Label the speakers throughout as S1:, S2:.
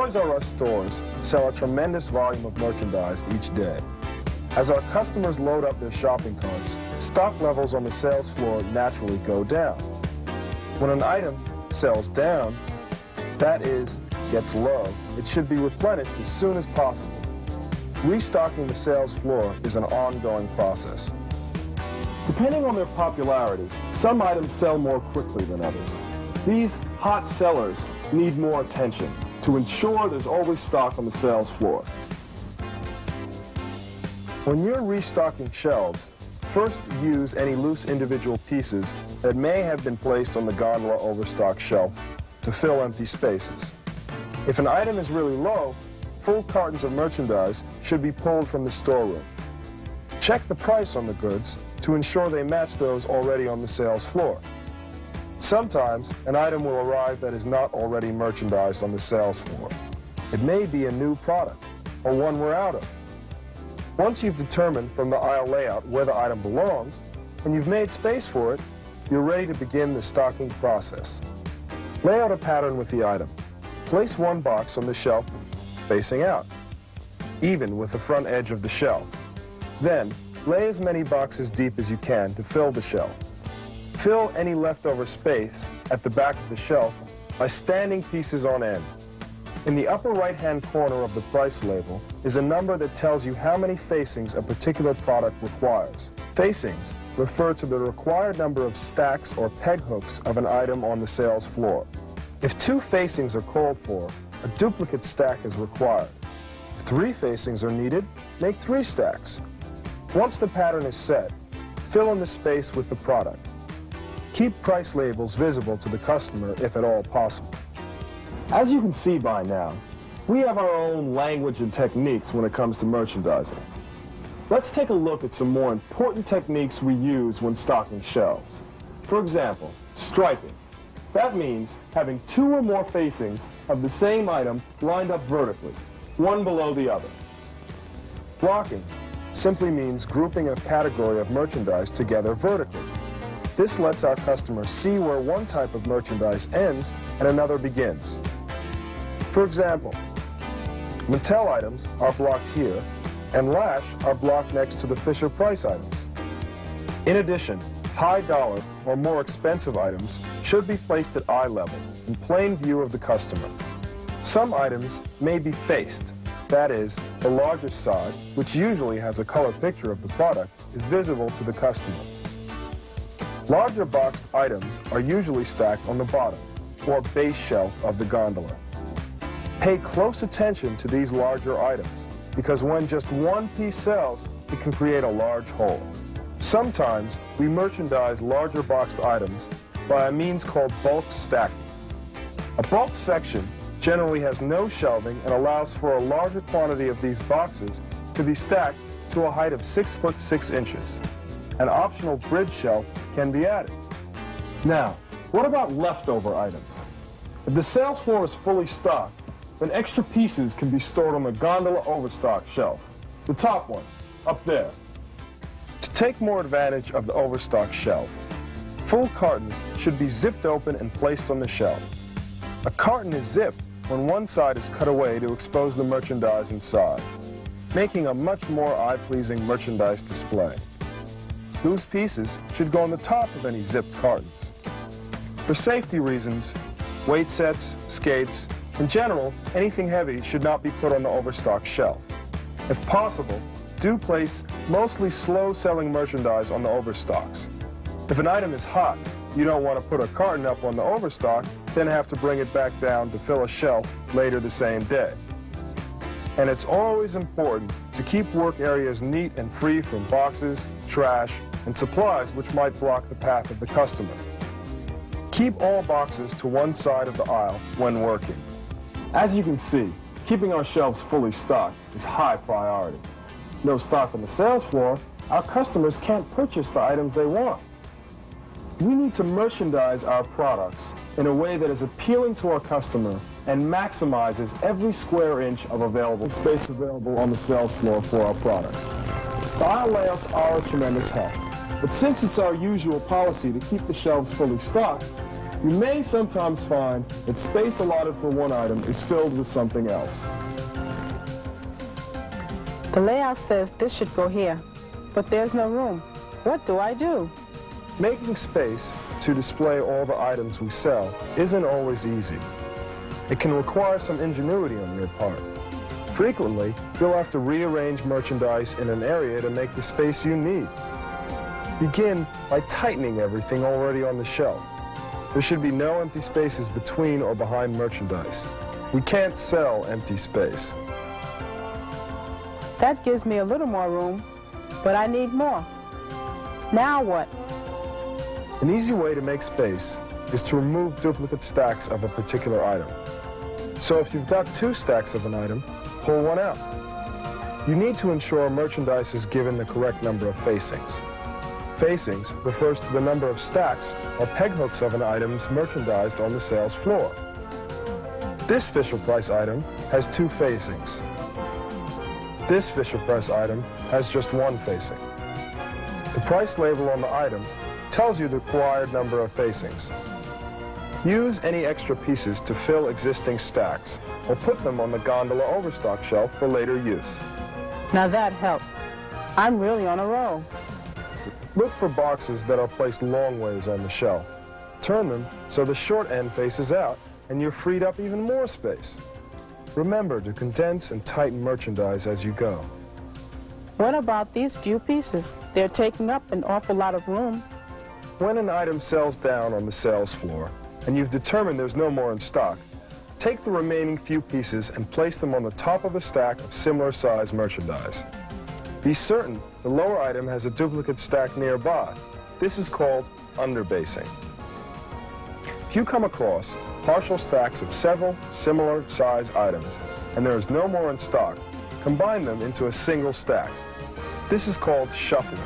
S1: Toys R Us stores sell a tremendous volume of merchandise each day. As our customers load up their shopping carts, stock levels on the sales floor naturally go down. When an item sells down, that is, gets low, it should be replenished as soon as possible. Restocking the sales floor is an ongoing process. Depending on their popularity, some items sell more quickly than others. These hot sellers need more attention to ensure there's always stock on the sales floor. When you're restocking shelves, first use any loose individual pieces that may have been placed on the gondola overstock shelf to fill empty spaces. If an item is really low, full cartons of merchandise should be pulled from the storeroom. Check the price on the goods to ensure they match those already on the sales floor. Sometimes an item will arrive that is not already merchandised on the sales floor. It may be a new product or one we're out of. Once you've determined from the aisle layout where the item belongs and you've made space for it, you're ready to begin the stocking process. Lay out a pattern with the item. Place one box on the shelf facing out, even with the front edge of the shelf. Then, lay as many boxes deep as you can to fill the shelf. Fill any leftover space at the back of the shelf by standing pieces on end. In the upper right-hand corner of the price label is a number that tells you how many facings a particular product requires. Facings refer to the required number of stacks or peg hooks of an item on the sales floor. If two facings are called for, a duplicate stack is required. If three facings are needed, make three stacks. Once the pattern is set, fill in the space with the product. Keep price labels visible to the customer if at all possible. As you can see by now, we have our own language and techniques when it comes to merchandising. Let's take a look at some more important techniques we use when stocking shelves. For example, striping. That means having two or more facings of the same item lined up vertically, one below the other. Blocking simply means grouping a category of merchandise together vertically. This lets our customers see where one type of merchandise ends and another begins. For example, Mattel items are blocked here, and Lash are blocked next to the Fisher-Price items. In addition, high dollar or more expensive items should be placed at eye level in plain view of the customer. Some items may be faced, that is, the larger side, which usually has a color picture of the product, is visible to the customer. Larger boxed items are usually stacked on the bottom, or base shelf of the gondola. Pay close attention to these larger items, because when just one piece sells, it can create a large hole. Sometimes we merchandise larger boxed items by a means called bulk stacking. A bulk section generally has no shelving and allows for a larger quantity of these boxes to be stacked to a height of 6 foot 6 inches. An optional bridge shelf can be added. Now, what about leftover items? If the sales floor is fully stocked, then extra pieces can be stored on the gondola overstock shelf, the top one, up there. To take more advantage of the overstock shelf, full cartons should be zipped open and placed on the shelf. A carton is zipped when one side is cut away to expose the merchandise inside, making a much more eye-pleasing merchandise display. Loose pieces should go on the top of any zipped cartons. For safety reasons, weight sets, skates, in general, anything heavy should not be put on the overstock shelf. If possible, do place mostly slow-selling merchandise on the overstocks. If an item is hot, you don't want to put a carton up on the overstock, then have to bring it back down to fill a shelf later the same day. And it's always important to keep work areas neat and free from boxes, trash, and supplies which might block the path of the customer. Keep all boxes to one side of the aisle when working. As you can see, keeping our shelves fully stocked is high priority. No stock on the sales floor, our customers can't purchase the items they want. We need to merchandise our products in a way that is appealing to our customer and maximizes every square inch of available space available on the sales floor for our products. The aisle layouts are a tremendous help, but since it's our usual policy to keep the shelves fully stocked, You may sometimes find that space allotted for one item is filled with something else.
S2: The layout says this should go here, but there's no room. What do I do?
S1: Making space to display all the items we sell isn't always easy. It can require some ingenuity on your part. Frequently, you'll have to rearrange merchandise in an area to make the space you need. Begin by tightening everything already on the shelf. There should be no empty spaces between or behind merchandise. We can't sell empty space.
S2: That gives me a little more room, but I need more. Now what?
S1: An easy way to make space is to remove duplicate stacks of a particular item. So if you've got two stacks of an item, pull one out. You need to ensure merchandise is given the correct number of facings. Facings refers to the number of stacks or peg hooks of an item's merchandised on the sales floor. This Fisher-Price item has two facings. This Fisher-Price item has just one facing. The price label on the item tells you the required number of facings. Use any extra pieces to fill existing stacks or put them on the gondola overstock shelf for later use.
S2: Now that helps. I'm really on a roll.
S1: Look for boxes that are placed long ways on the shelf. Turn them so the short end faces out and you're freed up even more space. Remember to condense and tighten merchandise as you go.
S2: What about these few pieces? They're taking up an awful lot of room.
S1: When an item sells down on the sales floor, and you've determined there's no more in stock, take the remaining few pieces and place them on the top of a stack of similar size merchandise. Be certain the lower item has a duplicate stack nearby. This is called underbasing. If you come across partial stacks of several similar size items and there is no more in stock, combine them into a single stack. This is called shuffling.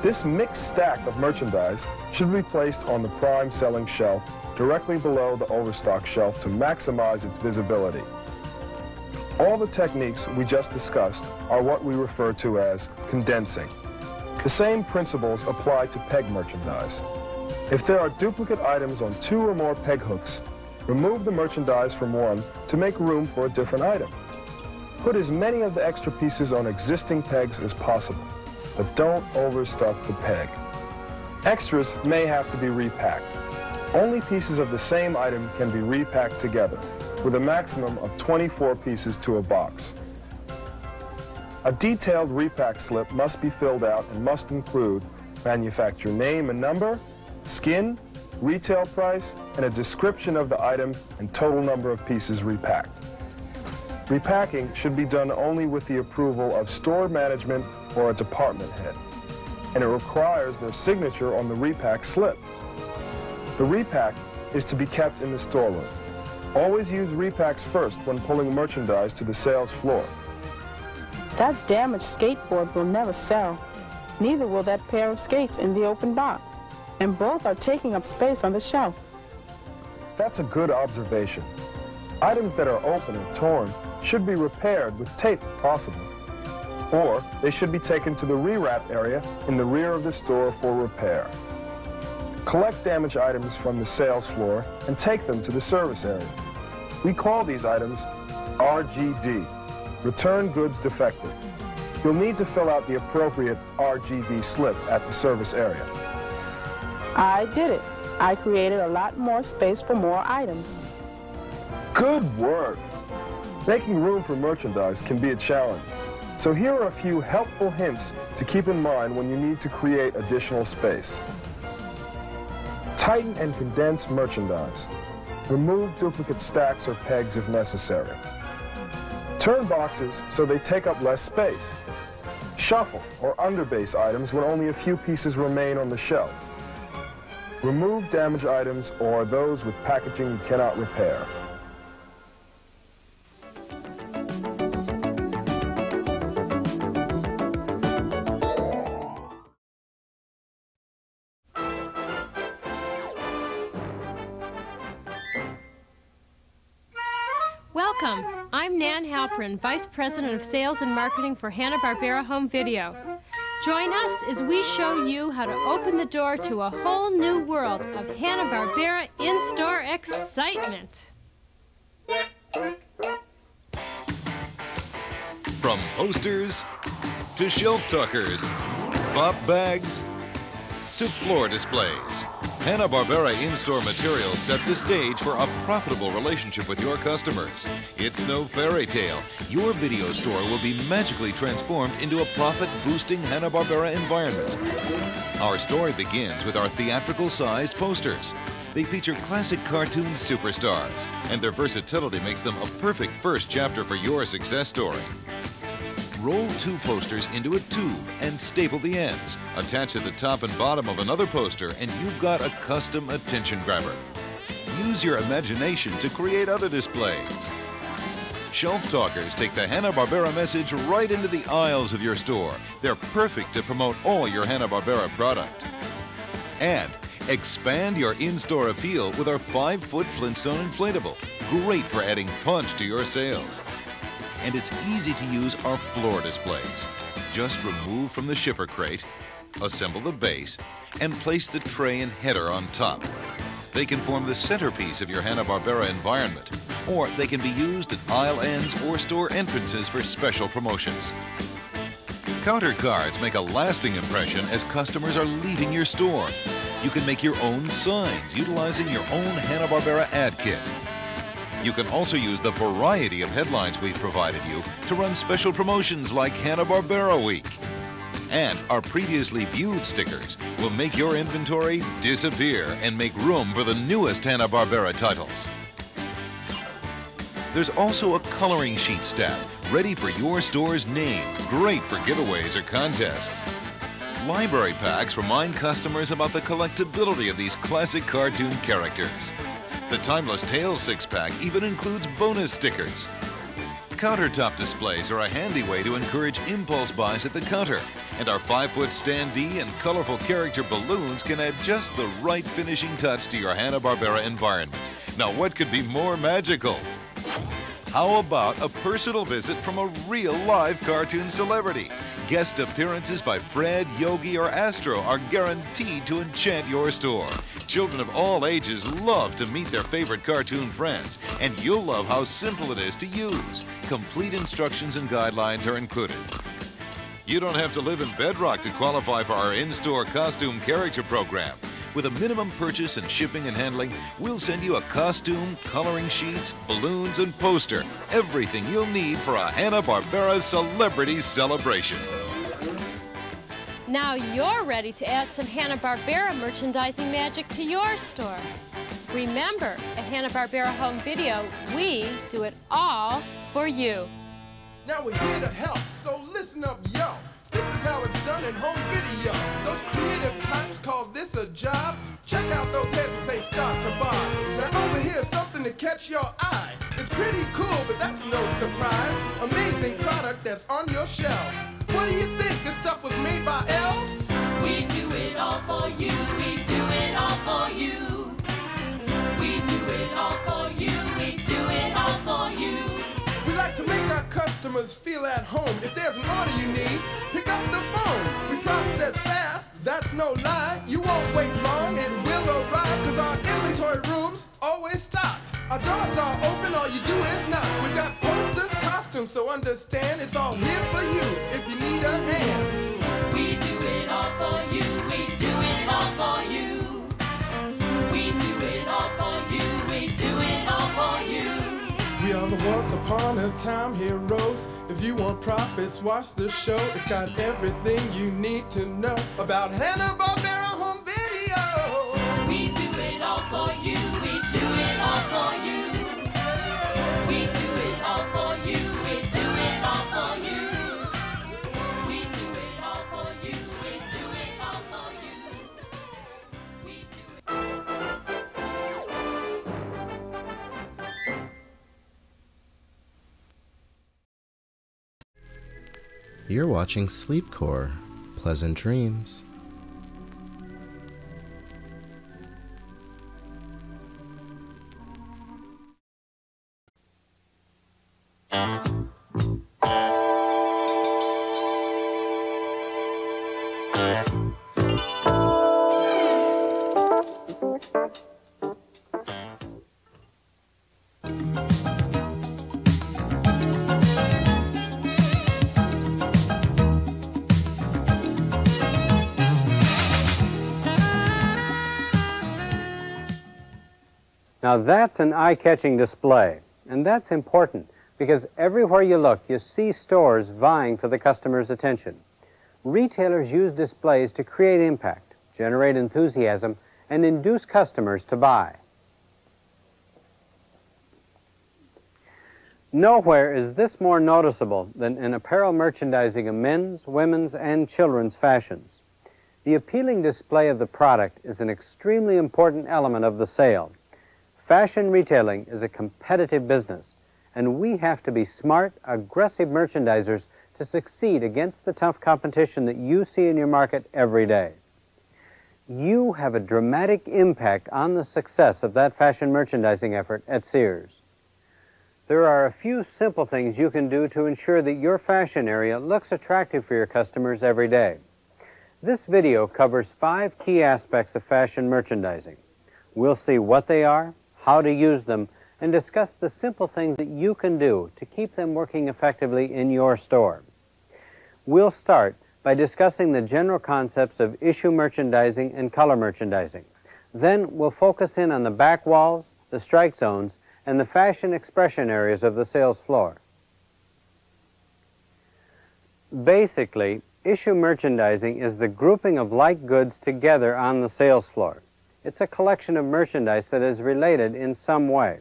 S1: This mixed stack of merchandise should be placed on the prime selling shelf directly below the overstock shelf to maximize its visibility. All the techniques we just discussed are what we refer to as condensing. The same principles apply to peg merchandise. If there are duplicate items on two or more peg hooks, remove the merchandise from one to make room for a different item. Put as many of the extra pieces on existing pegs as possible but don't overstuff the peg. Extras may have to be repacked. Only pieces of the same item can be repacked together, with a maximum of 24 pieces to a box. A detailed repack slip must be filled out and must include manufacturer name and number, skin, retail price, and a description of the item and total number of pieces repacked. Repacking should be done only with the approval of store management or a department head, and it requires their signature on the repack slip. The repack is to be kept in the storeroom. Always use repacks first when pulling merchandise to the sales floor.
S2: That damaged skateboard will never sell. Neither will that pair of skates in the open box. And both are taking up space on the shelf.
S1: That's a good observation. Items that are open and torn should be repaired with tape if possible. Or they should be taken to the rewrap area in the rear of the store for repair. Collect damaged items from the sales floor and take them to the service area. We call these items RGD, Return Goods Defective. You'll need to fill out the appropriate RGD slip at the service area.
S2: I did it. I created a lot more space for more items.
S1: Good work! Making room for merchandise can be a challenge. So here are a few helpful hints to keep in mind when you need to create additional space. Tighten and condense merchandise. Remove duplicate stacks or pegs if necessary. Turn boxes so they take up less space. Shuffle or underbase items when only a few pieces remain on the shelf. Remove damaged items or those with packaging you cannot repair.
S3: Halprin, Vice President of Sales and Marketing for Hanna-Barbera Home Video. Join us as we show you how to open the door to a whole new world of Hanna-Barbera in-store excitement.
S4: From posters to shelf talkers, pop bags to floor displays. Hanna-Barbera in-store materials set the stage for a profitable relationship with your customers. It's no fairy tale. Your video store will be magically transformed into a profit-boosting Hanna-Barbera environment. Our story begins with our theatrical-sized posters. They feature classic cartoon superstars, and their versatility makes them a perfect first chapter for your success story. Roll two posters into a tube and staple the ends. Attach at the top and bottom of another poster and you've got a custom attention grabber. Use your imagination to create other displays. Shelf Talkers take the Hanna-Barbera message right into the aisles of your store. They're perfect to promote all your Hanna-Barbera product. And expand your in-store appeal with our 5-foot Flintstone inflatable. Great for adding punch to your sales and it's easy to use our floor displays. Just remove from the shipper crate, assemble the base, and place the tray and header on top. They can form the centerpiece of your Hanna-Barbera environment, or they can be used at aisle ends or store entrances for special promotions. Counter cards make a lasting impression as customers are leaving your store. You can make your own signs utilizing your own Hanna-Barbera ad kit. You can also use the variety of headlines we've provided you to run special promotions like Hanna-Barbera Week. And our previously viewed stickers will make your inventory disappear and make room for the newest Hanna-Barbera titles. There's also a coloring sheet stack ready for your store's name, great for giveaways or contests. Library packs remind customers about the collectability of these classic cartoon characters. The Timeless Tales six-pack even includes bonus stickers. Countertop displays are a handy way to encourage impulse buys at the counter, and our 5-foot standee and colorful character balloons can add just the right finishing touch to your Hanna-Barbera environment. Now what could be more magical? How about a personal visit from a real live cartoon celebrity? Guest appearances by Fred, Yogi, or Astro are guaranteed to enchant your store. Children of all ages love to meet their favorite cartoon friends, and you'll love how simple it is to use. Complete instructions and guidelines are included. You don't have to live in Bedrock to qualify for our in-store costume character program. With a minimum purchase and shipping and handling, we'll send you a costume, coloring sheets, balloons, and poster. Everything you'll need for a Hanna-Barbera celebrity celebration.
S3: Now you're ready to add some Hanna-Barbera merchandising magic to your store. Remember, at Hanna-Barbera Home Video, we do it all for you.
S5: Now we're here to help, so listen up, yo. This is how it's done in home video. Those creative types call this a job. Check out those heads that say start to bar. Now over here, something to catch your eye. It's pretty cool, but that's no surprise. Amazing product that's on your shelves. What do you think? This stuff was made by elves? Customers feel at home. If there's an order you need, pick up the phone. We process fast, that's no lie. You won't wait long, it will arrive, cause our inventory rooms always stocked. Our doors are open, all you do is knock. We've got posters, costumes, so understand it's all here for you if you need a hand.
S6: We do it all for you.
S5: Once upon a time heroes. If you want profits, watch the show. It's got everything you need to know about Hanna-Barbera Home Video.
S6: We do it all for you. We do it all for you.
S7: You're watching Sleepcore. Pleasant dreams.
S8: Now that's an eye-catching display, and that's important because everywhere you look, you see stores vying for the customer's attention. Retailers use displays to create impact, generate enthusiasm, and induce customers to buy. Nowhere is this more noticeable than in apparel merchandising of men's, women's, and children's fashions. The appealing display of the product is an extremely important element of the sale. Fashion retailing is a competitive business, and we have to be smart, aggressive merchandisers to succeed against the tough competition that you see in your market every day. You have a dramatic impact on the success of that fashion merchandising effort at Sears. There are a few simple things you can do to ensure that your fashion area looks attractive for your customers every day. This video covers five key aspects of fashion merchandising. We'll see what they are, how to use them, and discuss the simple things that you can do to keep them working effectively in your store. We'll start by discussing the general concepts of issue merchandising and color merchandising. Then we'll focus in on the back walls, the strike zones, and the fashion expression areas of the sales floor. Basically, issue merchandising is the grouping of like goods together on the sales floor. It's a collection of merchandise that is related in some way.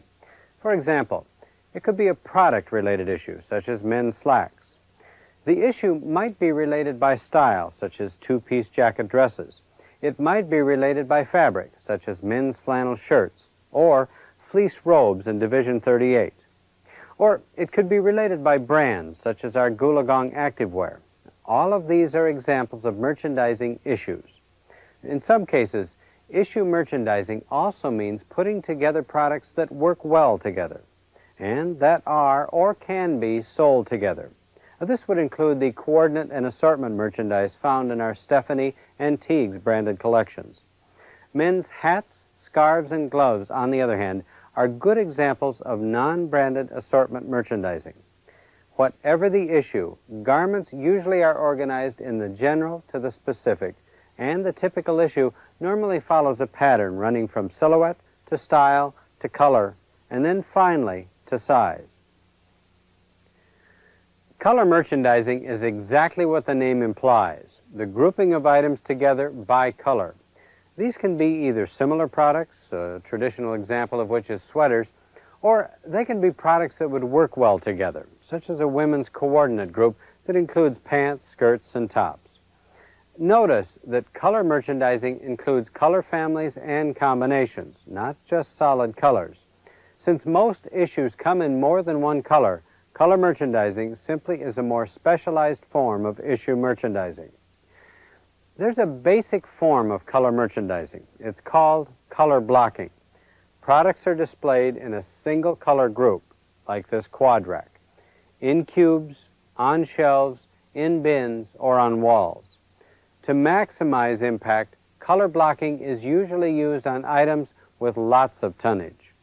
S8: For example, it could be a product-related issue, such as men's slacks. The issue might be related by style, such as two-piece jacket dresses. It might be related by fabric, such as men's flannel shirts, or fleece robes in Division 38. Or it could be related by brands, such as our Goolagong activewear. All of these are examples of merchandising issues. In some cases, issue merchandising also means putting together products that work well together and that are or can be sold together. Now, this would include the coordinate and assortment merchandise found in our Stephanie and Tiegs branded collections. Men's hats, scarves, and gloves, on the other hand, are good examples of non-branded assortment merchandising. Whatever the issue, garments usually are organized in the general to the specific, and the typical issue normally follows a pattern running from silhouette to style to color, and then finally to size. Color merchandising is exactly what the name implies, the grouping of items together by color. These can be either similar products, a traditional example of which is sweaters, or they can be products that would work well together, such as a women's coordinate group that includes pants, skirts, and tops. Notice that color merchandising includes color families and combinations, not just solid colors. Since most issues come in more than one color, color merchandising simply is a more specialized form of issue merchandising. There's a basic form of color merchandising. It's called color blocking. Products are displayed in a single color group, like this quad rack, in cubes, on shelves, in bins, or on walls. To maximize impact, color blocking is usually used on items with lots of tonnage.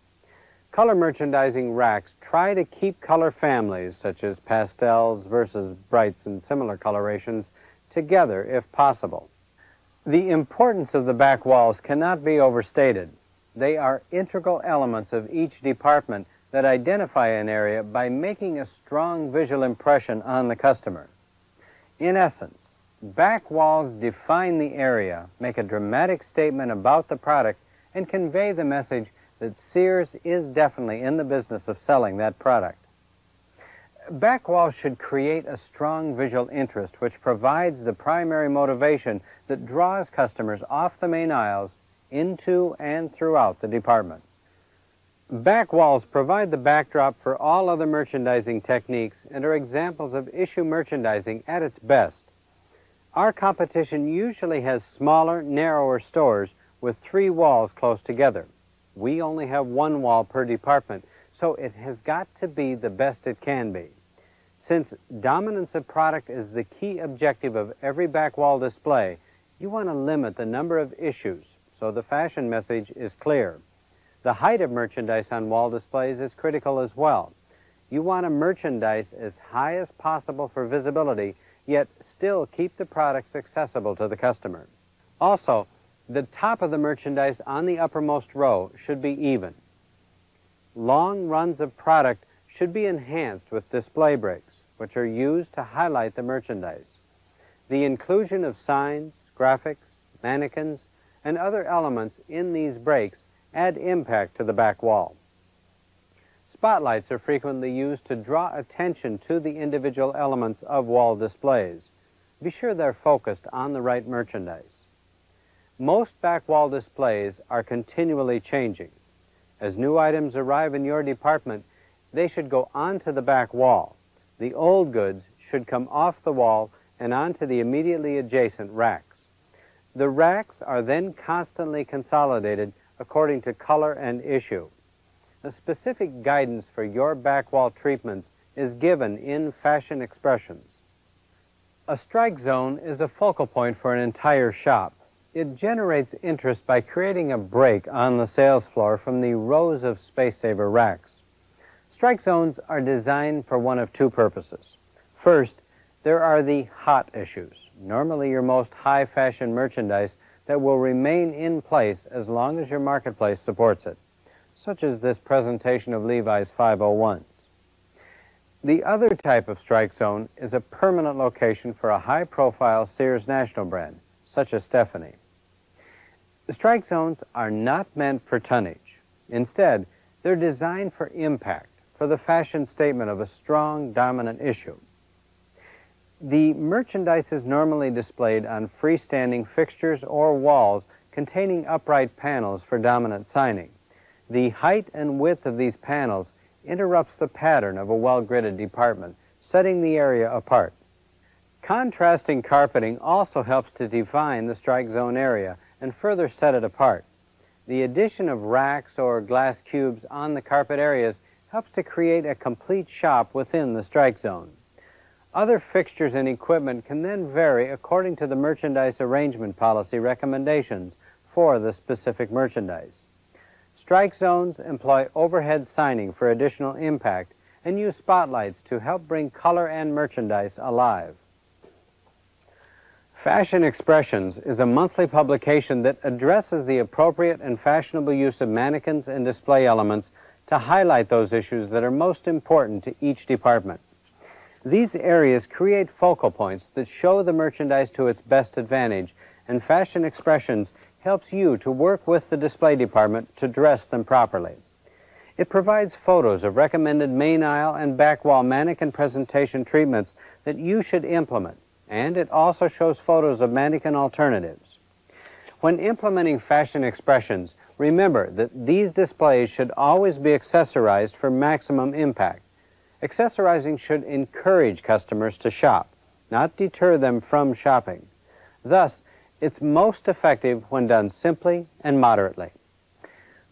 S8: Color merchandising racks try to keep color families, such as pastels versus brights and similar colorations, together if possible. The importance of the back walls cannot be overstated. They are integral elements of each department that identify an area by making a strong visual impression on the customer. In essence, back walls define the area, make a dramatic statement about the product, and convey the message that Sears is definitely in the business of selling that product. Back walls should create a strong visual interest which provides the primary motivation that draws customers off the main aisles into and throughout the department. Back walls provide the backdrop for all other merchandising techniques and are examples of issue merchandising at its best. Our competition usually has smaller, narrower stores with three walls close together. We only have one wall per department, so it has got to be the best it can be. Since dominance of product is the key objective of every back wall display, you want to limit the number of issues so the fashion message is clear. The height of merchandise on wall displays is critical as well. You want to merchandise as high as possible for visibility, yet still keep the products accessible to the customer. Also, the top of the merchandise on the uppermost row should be even. long runs of product should be enhanced with display breaks, which are used to highlight the merchandise. The inclusion of signs, graphics, mannequins, and other elements in these breaks add impact to the back wall. Spotlights are frequently used to draw attention to the individual elements of wall displays. Be sure they're focused on the right merchandise. Most back wall displays are continually changing. As new items arrive in your department, they should go onto the back wall. The old goods should come off the wall and onto the immediately adjacent racks. The racks are then constantly consolidated according to color and issue. The specific guidance for your back wall treatments is given in Fashion Expressions. A strike zone is a focal point for an entire shop. It generates interest by creating a break on the sales floor from the rows of Space Saver racks. Strike zones are designed for one of two purposes. First, there are the hot issues, normally your most high fashion merchandise that will remain in place as long as your marketplace supports it, such as this presentation of Levi's 501s. The other type of strike zone is a permanent location for a high profile Sears national brand, such as Stephanie. The strike zones are not meant for tonnage. Instead, they're designed for impact, for the fashion statement of a strong, dominant issue. The merchandise is normally displayed on freestanding fixtures or walls containing upright panels for dominant signing. The height and width of these panels interrupts the pattern of a well-gridded department, setting the area apart. Contrasting carpeting also helps to define the strike zone area and further set it apart. The addition of racks or glass cubes on the carpet areas helps to create a complete shop within the strike zone. Other fixtures and equipment can then vary according to the merchandise arrangement policy recommendations for the specific merchandise. Strike zones employ overhead signing for additional impact and use spotlights to help bring color and merchandise alive. Fashion Expressions is a monthly publication that addresses the appropriate and fashionable use of mannequins and display elements to highlight those issues that are most important to each department. These areas create focal points that show the merchandise to its best advantage, and Fashion Expressions helps you to work with the display department to dress them properly. It provides photos of recommended main aisle and back wall mannequin presentation treatments that you should implement, and it also shows photos of mannequin alternatives. When implementing fashion expressions, remember that these displays should always be accessorized for maximum impact. Accessorizing should encourage customers to shop, not deter them from shopping. Thus, it's most effective when done simply and moderately.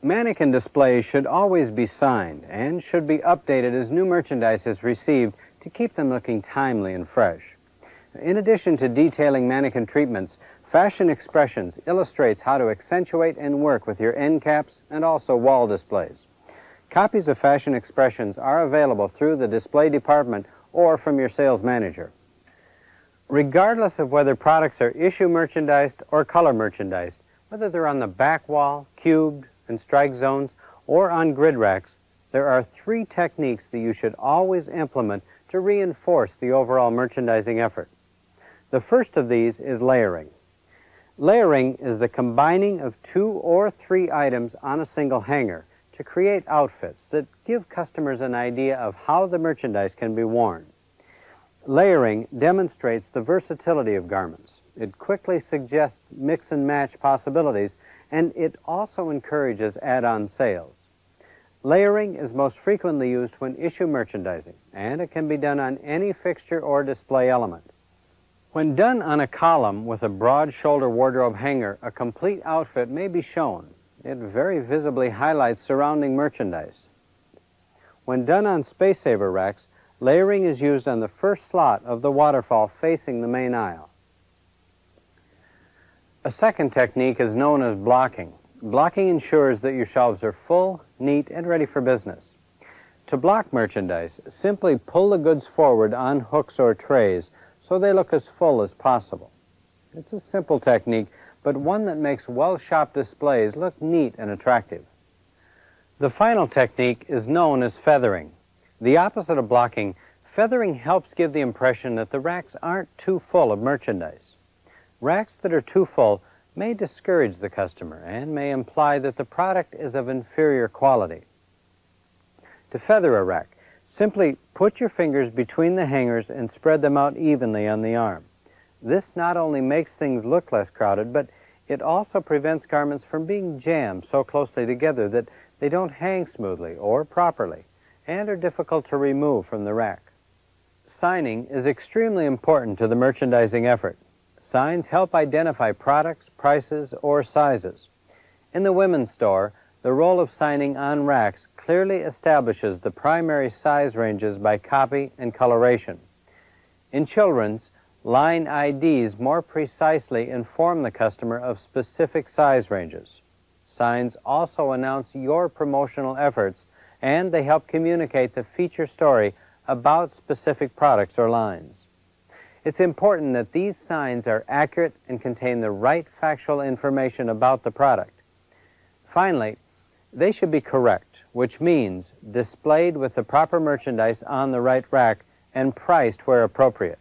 S8: Mannequin displays should always be signed and should be updated as new merchandise is received to keep them looking timely and fresh. In addition to detailing mannequin treatments, Fashion Expressions illustrates how to accentuate and work with your end caps and also wall displays. Copies of Fashion Expressions are available through the display department or from your sales manager. Regardless of whether products are issue merchandised or color merchandised, whether they're on the back wall, cubed, and strike zones, or on grid racks, there are three techniques that you should always implement to reinforce the overall merchandising effort. The first of these is layering. Layering is the combining of two or three items on a single hanger to create outfits that give customers an idea of how the merchandise can be worn. Layering demonstrates the versatility of garments. It quickly suggests mix and match possibilities, and it also encourages add-on sales. Layering is most frequently used when issue merchandising, and it can be done on any fixture or display element. When done on a column with a broad shoulder wardrobe hanger, a complete outfit may be shown. It very visibly highlights surrounding merchandise. When done on space saver racks, layering is used on the first slot of the waterfall facing the main aisle. A second technique is known as blocking. Blocking ensures that your shelves are full, neat, and ready for business. To block merchandise, simply pull the goods forward on hooks or trays so they look as full as possible. It's a simple technique, but one that makes well-shopped displays look neat and attractive. The final technique is known as feathering. The opposite of blocking, feathering helps give the impression that the racks aren't too full of merchandise. Racks that are too full may discourage the customer and may imply that the product is of inferior quality. To feather a rack, simply put your fingers between the hangers and spread them out evenly on the arm. This not only makes things look less crowded, but it also prevents garments from being jammed so closely together that they don't hang smoothly or properly and are difficult to remove from the rack. Signing is extremely important to the merchandising effort. Signs help identify products, prices, or sizes. In the women's store, the role of signing on racks clearly establishes the primary size ranges by copy and coloration. In children's, line IDs more precisely inform the customer of specific size ranges. Signs also announce your promotional efforts and they help communicate the feature story about specific products or lines. It's important that these signs are accurate and contain the right factual information about the product. Finally, they should be correct, which means displayed with the proper merchandise on the right rack and priced where appropriate.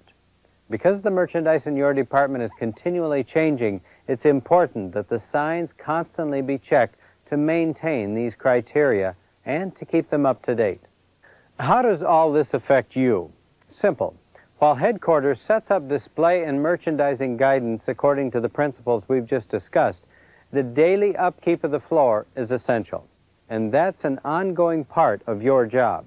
S8: Because the merchandise in your department is continually changing, it's important that the signs constantly be checked to maintain these criteria and to keep them up to date. How does all this affect you? Simple. While headquarters sets up display and merchandising guidance according to the principles we've just discussed, the daily upkeep of the floor is essential, and that's an ongoing part of your job.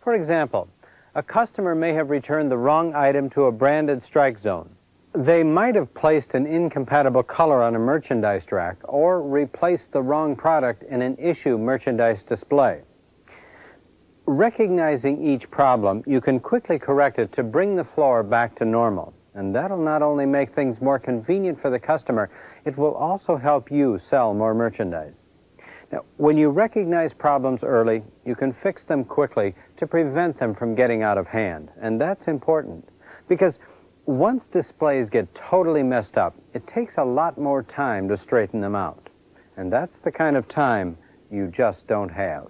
S8: For example, a customer may have returned the wrong item to a branded strike zone. They might have placed an incompatible color on a merchandise rack or replaced the wrong product in an issue merchandise display. Recognizing each problem, you can quickly correct it to bring the floor back to normal. And that'll not only make things more convenient for the customer, it will also help you sell more merchandise. Now, when you recognize problems early, you can fix them quickly to prevent them from getting out of hand. And that's important because once displays get totally messed up, it takes a lot more time to straighten them out. And that's the kind of time you just don't have.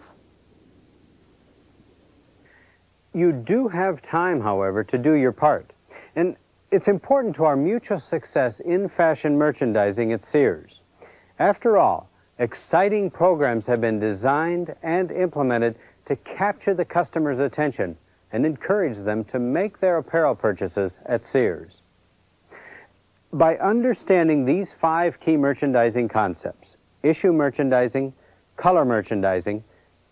S8: You do have time, however, to do your part. And it's important to our mutual success in fashion merchandising at Sears. After all, exciting programs have been designed and implemented to capture the customer's attention and encourage them to make their apparel purchases at Sears. By understanding these five key merchandising concepts, issue merchandising, color merchandising,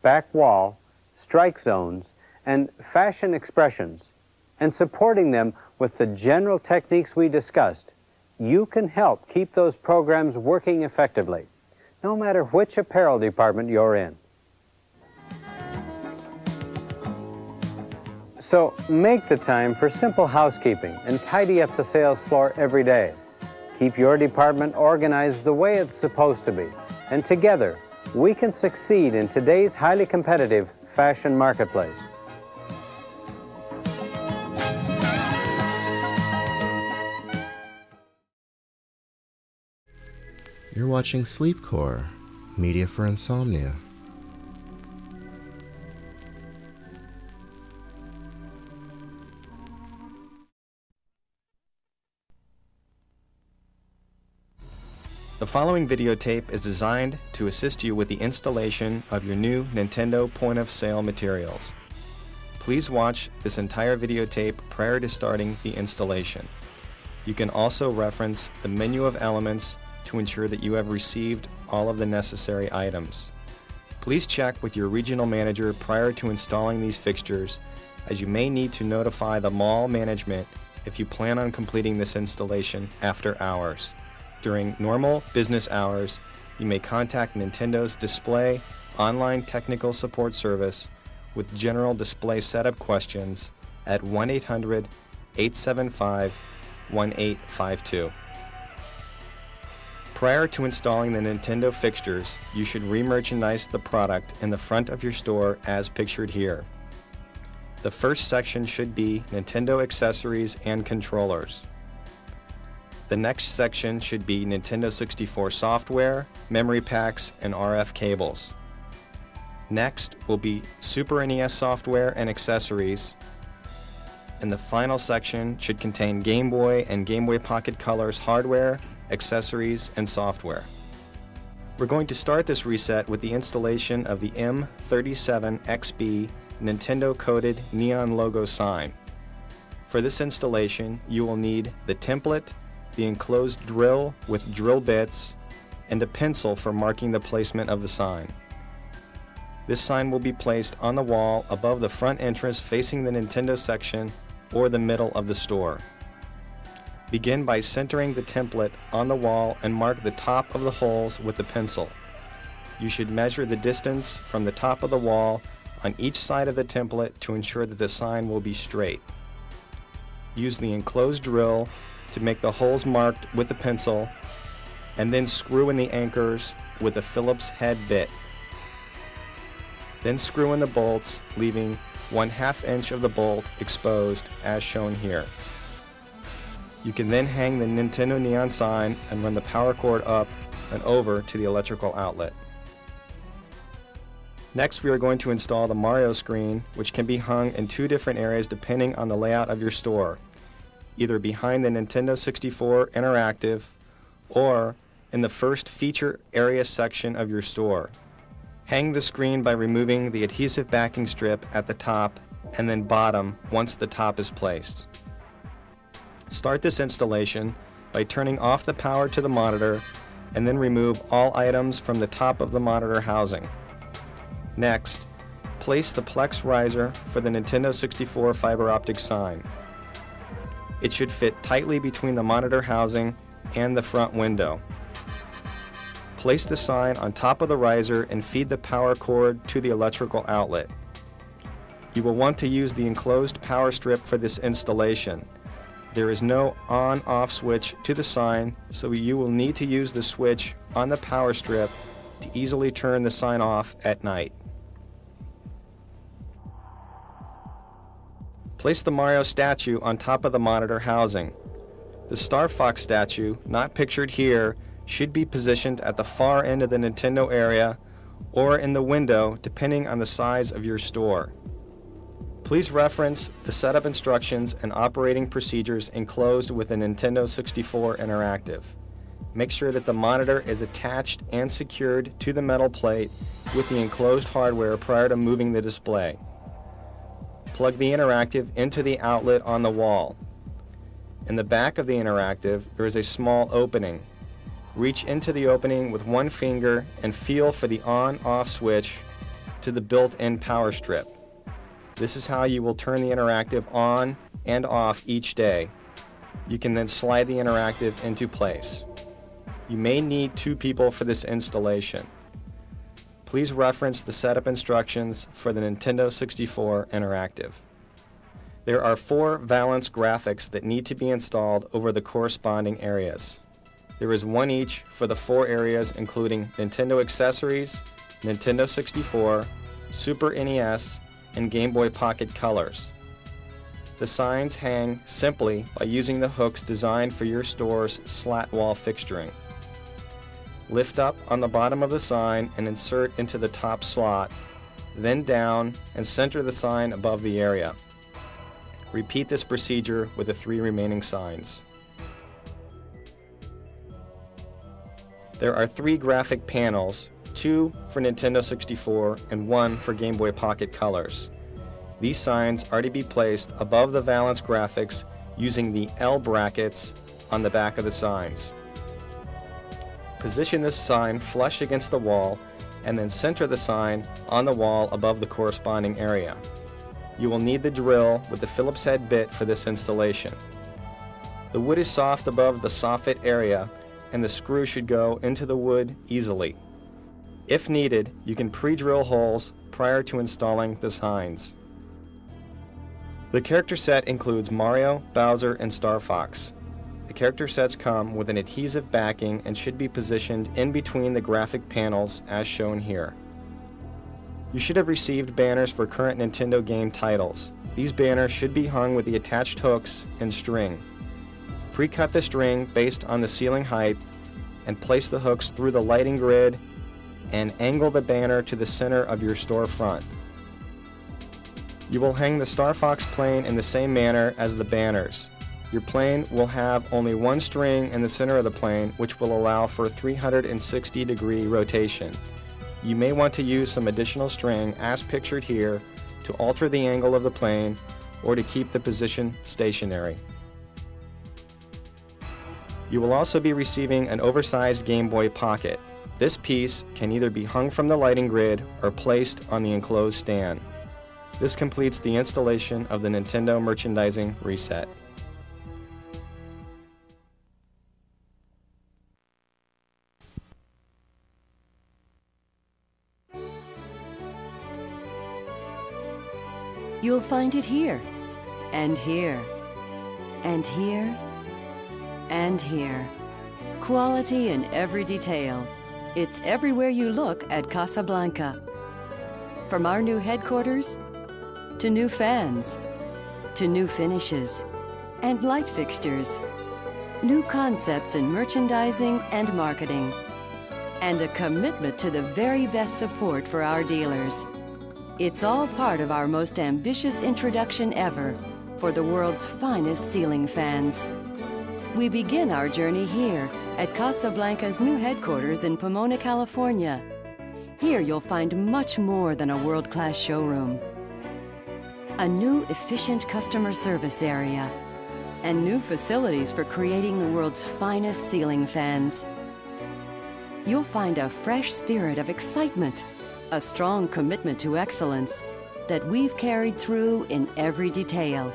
S8: back wall, strike zones, and fashion expressions, and supporting them with the general techniques we discussed, you can help keep those programs working effectively, no matter which apparel department you're in. So make the time for simple housekeeping and tidy up the sales floor every day. Keep your department organized the way it's supposed to be. And together, we can succeed in today's highly competitive fashion marketplace.
S7: You're watching Sleepcore, media for insomnia.
S9: The following videotape is designed to assist you with the installation of your new Nintendo point of sale materials. Please watch this entire videotape prior to starting the installation. You can also reference the menu of elements to ensure that you have received all of the necessary items. Please check with your regional manager prior to installing these fixtures as you may need to notify the mall management if you plan on completing this installation after hours. During normal business hours, you may contact Nintendo's Display online technical support service with general display setup questions at 1 800 875 1852. Prior to installing the Nintendo fixtures, you should re-merchandise the product in the front of your store as pictured here. The first section should be Nintendo accessories and controllers. The next section should be Nintendo 64 software, memory packs, and RF cables. Next will be Super NES software and accessories. And the final section should contain Game Boy and Game Boy Pocket Colors hardware, accessories, and software. We're going to start this reset with the installation of the M37XB Nintendo coded neon logo sign. For this installation, you will need the template, the enclosed drill with drill bits, and a pencil for marking the placement of the sign. This sign will be placed on the wall above the front entrance facing the Nintendo section or the middle of the store. Begin by centering the template on the wall and mark the top of the holes with the pencil. You should measure the distance from the top of the wall on each side of the template to ensure that the sign will be straight. Use the enclosed drill to make the holes marked with the pencil and then screw in the anchors with a Phillips head bit. Then screw in the bolts, leaving one half inch of the bolt exposed as shown here. You can then hang the Nintendo neon sign and run the power cord up and over to the electrical outlet. Next, we are going to install the Mario screen, which can be hung in two different areas depending on the layout of your store, either behind the Nintendo 64 Interactive or in the first feature area section of your store. Hang the screen by removing the adhesive backing strip at the top and then bottom once the top is placed. Start this installation by turning off the power to the monitor and then remove all items from the top of the monitor housing. Next, place the Plex riser for the Nintendo 64 fiber optic sign. It should fit tightly between the monitor housing and the front window. Place the sign on top of the riser and feed the power cord to the electrical outlet. You will want to use the enclosed power strip for this installation. There is no on-off switch to the sign, so you will need to use the switch on the power strip to easily turn the sign off at night. Place the Mario statue on top of the monitor housing. The Star Fox statue, not pictured here, should be positioned at the far end of the Nintendo area or in the window depending on the size of your store. Please reference the setup instructions and operating procedures enclosed with the Nintendo 64 Interactive. Make sure that the monitor is attached and secured to the metal plate with the enclosed hardware prior to moving the display. Plug the Interactive into the outlet on the wall. In the back of the Interactive, there is a small opening. Reach into the opening with one finger and feel for the on-off switch to the built-in power strip. This is how you will turn the Interactive on and off each day. You can then slide the Interactive into place. You may need two people for this installation. Please reference the setup instructions for the Nintendo 64 Interactive. There are four Valance graphics that need to be installed over the corresponding areas. There is one each for the four areas including Nintendo accessories, Nintendo 64, Super NES, and Game Boy Pocket colors. The signs hang simply by using the hooks designed for your store's slat wall fixturing. Lift up on the bottom of the sign and insert into the top slot, then down and center the sign above the area. Repeat this procedure with the three remaining signs. There are three graphic panels, two for Nintendo 64 and one for Game Boy Pocket Colors. These signs are to be placed above the valance graphics using the L brackets on the back of the signs. Position this sign flush against the wall and then center the sign on the wall above the corresponding area. You will need the drill with the Phillips head bit for this installation. The wood is soft above the soffit area and the screw should go into the wood easily. If needed, you can pre-drill holes prior to installing the signs. The character set includes Mario, Bowser, and Star Fox. The character sets come with an adhesive backing and should be positioned in between the graphic panels as shown here. You should have received banners for current Nintendo game titles. These banners should be hung with the attached hooks and string. Pre-cut the string based on the ceiling height and place the hooks through the lighting grid and angle the banner to the center of your storefront. You will hang the Star Fox plane in the same manner as the banners. Your plane will have only one string in the center of the plane, which will allow for 360 degree rotation. You may want to use some additional string, as pictured here, to alter the angle of the plane or to keep the position stationary. You will also be receiving an oversized Game Boy Pocket. This piece can either be hung from the lighting grid or placed on the enclosed stand. This completes the installation of the Nintendo merchandising reset.
S10: You'll find it here, and here, and here, and here. Quality in every detail. It's everywhere you look at Casablanca. From our new headquarters to new fans, to new finishes and light fixtures, new concepts in merchandising and marketing, and a commitment to the very best support for our dealers. It's all part of our most ambitious introduction ever for the world's finest ceiling fans. We begin our journey here at Casablanca's new headquarters in Pomona, California. Here you'll find much more than a world-class showroom. A new efficient customer service area and new facilities for creating the world's finest ceiling fans. You'll find a fresh spirit of excitement, a strong commitment to excellence that we've carried through in every detail.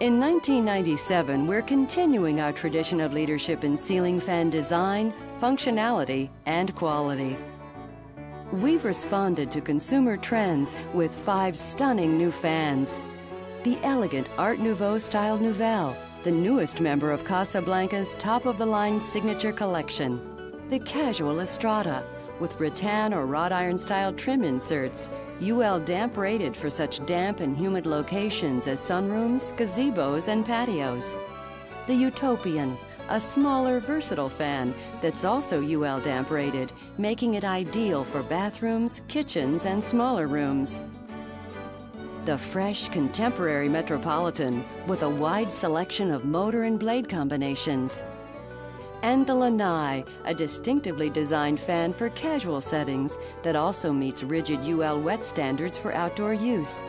S10: In 1997, we're continuing our tradition of leadership in ceiling fan design, functionality, and quality. We've responded to consumer trends with five stunning new fans. The elegant Art Nouveau style Nouvelle, the newest member of Casablanca's top-of-the-line signature collection. The casual Estrada, with rattan or wrought iron style trim inserts, UL damp rated for such damp and humid locations as sunrooms, gazebos, and patios. The Utopian, a smaller, versatile fan that's also UL damp rated, making it ideal for bathrooms, kitchens, and smaller rooms. The fresh, contemporary Metropolitan with a wide selection of motor and blade combinations. And the Lanai, a distinctively designed fan for casual settings that also meets rigid UL wet standards for outdoor use.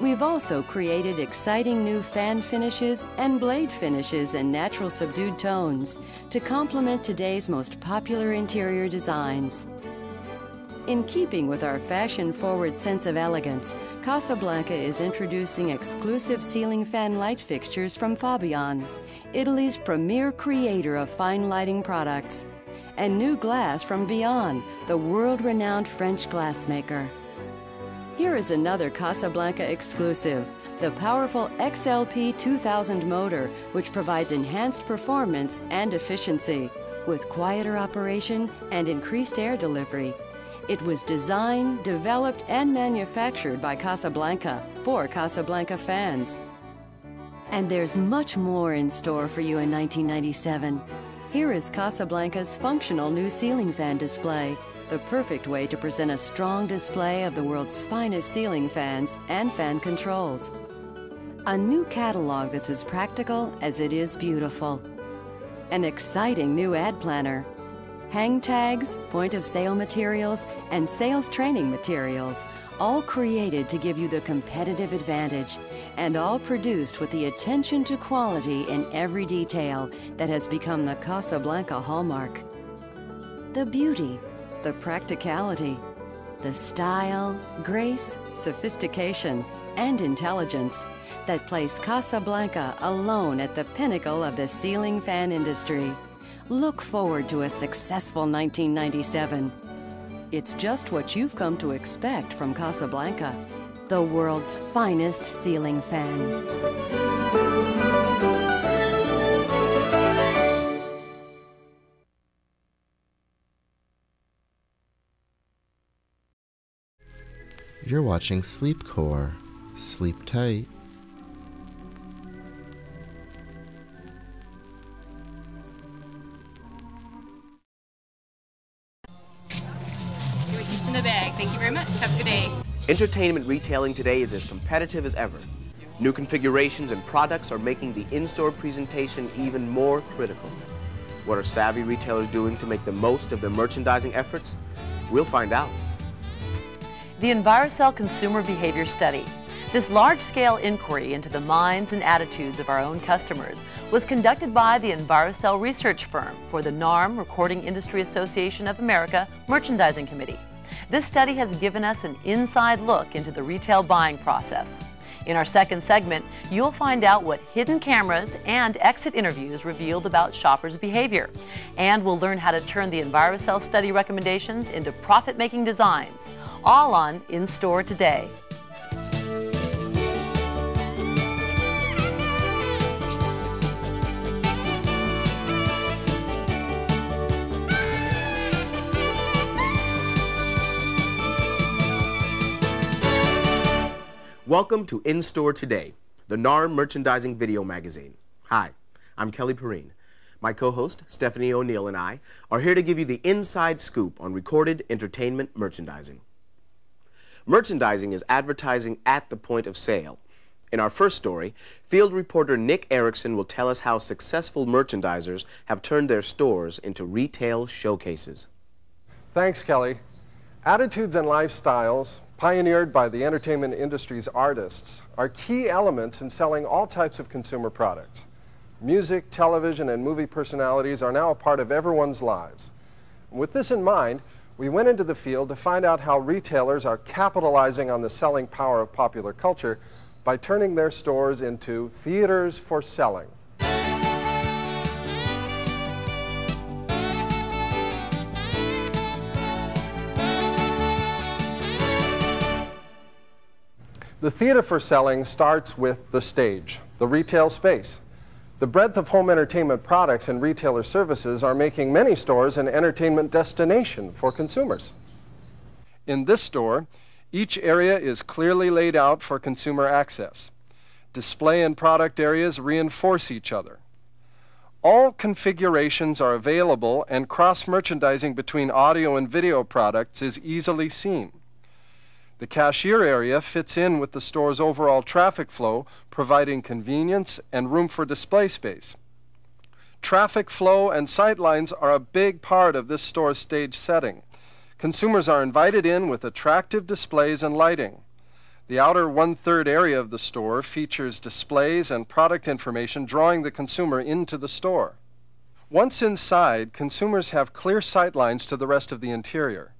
S10: We've also created exciting new fan finishes and blade finishes in natural subdued tones to complement today's most popular interior designs. In keeping with our fashion-forward sense of elegance, Casablanca is introducing exclusive ceiling fan light fixtures from Fabbian, Italy's premier creator of fine lighting products, and new glass from Beyond, the world-renowned French glassmaker. Here is another Casablanca exclusive, the powerful XLP 2000 motor, which provides enhanced performance and efficiency with quieter operation and increased air delivery. It was designed, developed, and manufactured by Casablanca for Casablanca fans. And there's much more in store for you in 1997. Here is Casablanca's functional new ceiling fan display, the perfect way to present a strong display of the world's finest ceiling fans and fan controls. A new catalog that's as practical as it is beautiful. An exciting new ad planner. Hang tags, point of sale materials, and sales training materials, all created to give you the competitive advantage, and all produced with the attention to quality in every detail that has become the Casablanca hallmark. The beauty, the practicality, the style, grace, sophistication, and intelligence that place Casablanca alone at the pinnacle of the ceiling fan industry. Look forward to a successful 1997. It's just what you've come to expect from Casablanca, the world's finest ceiling fan.
S7: You're watching Sleepcore. Sleep tight.
S11: Entertainment retailing today is as competitive as ever. New configurations and products are making the in-store presentation even more critical. What are savvy retailers doing to make the most of their merchandising efforts? We'll find out.
S12: The Envirosell Consumer Behavior Study. This large-scale inquiry into the minds and attitudes of our own customers was conducted by the Envirosell research firm for the NARM Recording Industry Association of America Merchandising Committee. This study has given us an inside look into the retail buying process. In our second segment, you'll find out what hidden cameras and exit interviews revealed about shoppers' behavior. And we'll learn how to turn the Envirosell study recommendations into profit-making designs, all on In Store Today.
S11: Welcome to In Store Today, the NARM Merchandising Video Magazine. Hi, I'm Kelly Perrine. My co-host, Stephanie O'Neill, and I are here to give you the inside scoop on recorded entertainment merchandising. Merchandising is advertising at the point of sale. In our first story, field reporter Nick Erickson will tell us how successful merchandisers have turned their stores into retail showcases.
S13: Thanks, Kelly. Attitudes and lifestyles, pioneered by the entertainment industry's artists, are key elements in selling all types of consumer products. Music, television, and movie personalities are now a part of everyone's lives. With this in mind, we went into the field to find out how retailers are capitalizing on the selling power of popular culture by turning their stores into theaters for selling. The theater for selling starts with the stage, the retail space. The breadth of home entertainment products and retailer services are making many stores an entertainment destination for consumers. In this store, each area is clearly laid out for consumer access. Display and product areas reinforce each other. All configurations are available and cross-merchandising between audio and video products is easily seen. The cashier area fits in with the store's overall traffic flow, providing convenience and room for display space. Traffic flow and sightlines are a big part of this store's stage setting. Consumers are invited in with attractive displays and lighting. The outer one-third area of the store features displays and product information drawing the consumer into the store. Once inside, consumers have clear sightlines to the rest of the interior.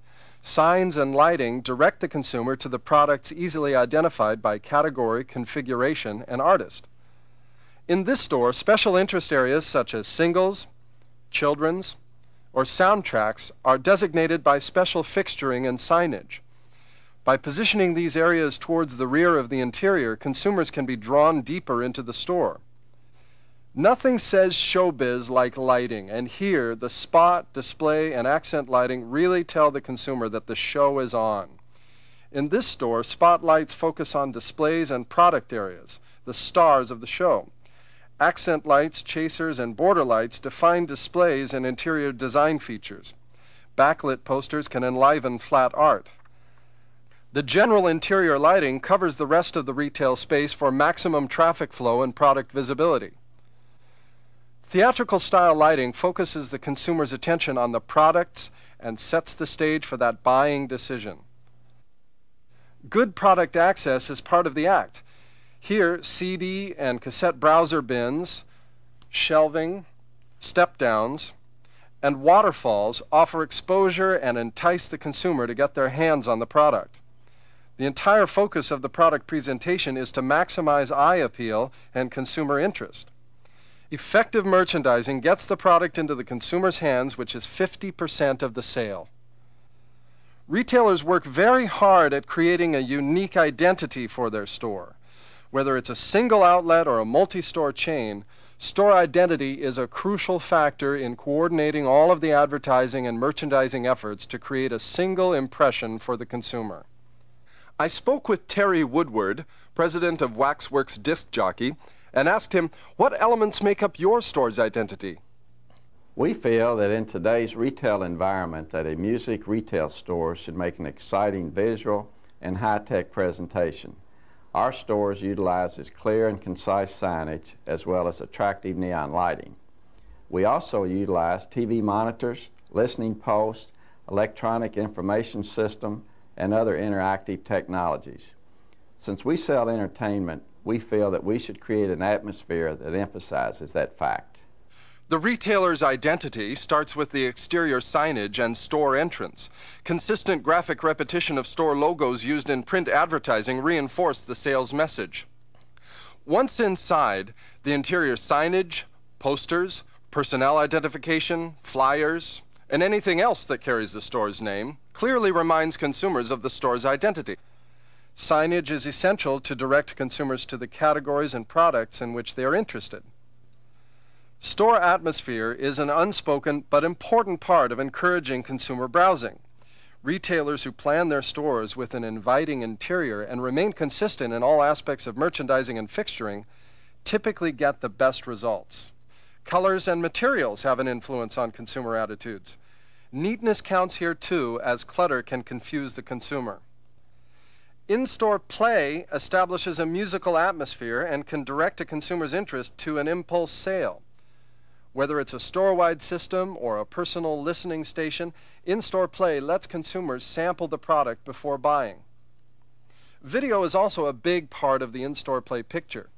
S13: Signs and lighting direct the consumer to the products easily identified by category, configuration, and artist. In this store, special interest areas such as singles, children's, or soundtracks are designated by special fixturing and signage. By positioning these areas towards the rear of the interior, consumers can be drawn deeper into the store. Nothing says showbiz like lighting, and here the spot, display, and accent lighting really tell the consumer that the show is on. In this store, spotlights focus on displays and product areas, the stars of the show. Accent lights, chasers, and border lights define displays and interior design features. Backlit posters can enliven flat art. The general interior lighting covers the rest of the retail space for maximum traffic flow and product visibility. Theatrical style lighting focuses the consumer's attention on the products and sets the stage for that buying decision. Good product access is part of the act. Here, CD and cassette browser bins, shelving, step downs, and waterfalls offer exposure and entice the consumer to get their hands on the product. The entire focus of the product presentation is to maximize eye appeal and consumer interest. Effective merchandising gets the product into the consumer's hands, which is 50% of the sale. Retailers work very hard at creating a unique identity for their store. Whether it's a single outlet or a multi-store chain, store identity is a crucial factor in coordinating all of the advertising and merchandising efforts to create a single impression for the consumer. I spoke with Terry Woodward, president of Waxworks Disc Jockey, and asked him what elements make up your store's identity.
S14: We feel that in today's retail environment that a music retail store should make an exciting visual and high-tech presentation. Our stores utilize utilizes clear and concise signage as well as attractive neon lighting. We also utilize TV monitors, listening posts, electronic information system, and other interactive technologies. Since we sell entertainment, we feel that we should create an atmosphere that emphasizes that fact.
S13: The retailer's identity starts with the exterior signage and store entrance. Consistent graphic repetition of store logos used in print advertising reinforce the sales message. Once inside, the interior signage, posters, personnel identification, flyers, and anything else that carries the store's name clearly reminds consumers of the store's identity. Signage is essential to direct consumers to the categories and products in which they are interested. Store atmosphere is an unspoken but important part of encouraging consumer browsing. Retailers who plan their stores with an inviting interior and remain consistent in all aspects of merchandising and fixturing typically get the best results. Colors and materials have an influence on consumer attitudes. Neatness counts here too, as clutter can confuse the consumer. In-store play establishes a musical atmosphere and can direct a consumer's interest to an impulse sale. Whether it's a store-wide system or a personal listening station, in-store play lets consumers sample the product before buying. Video is also a big part of the in-store play picture.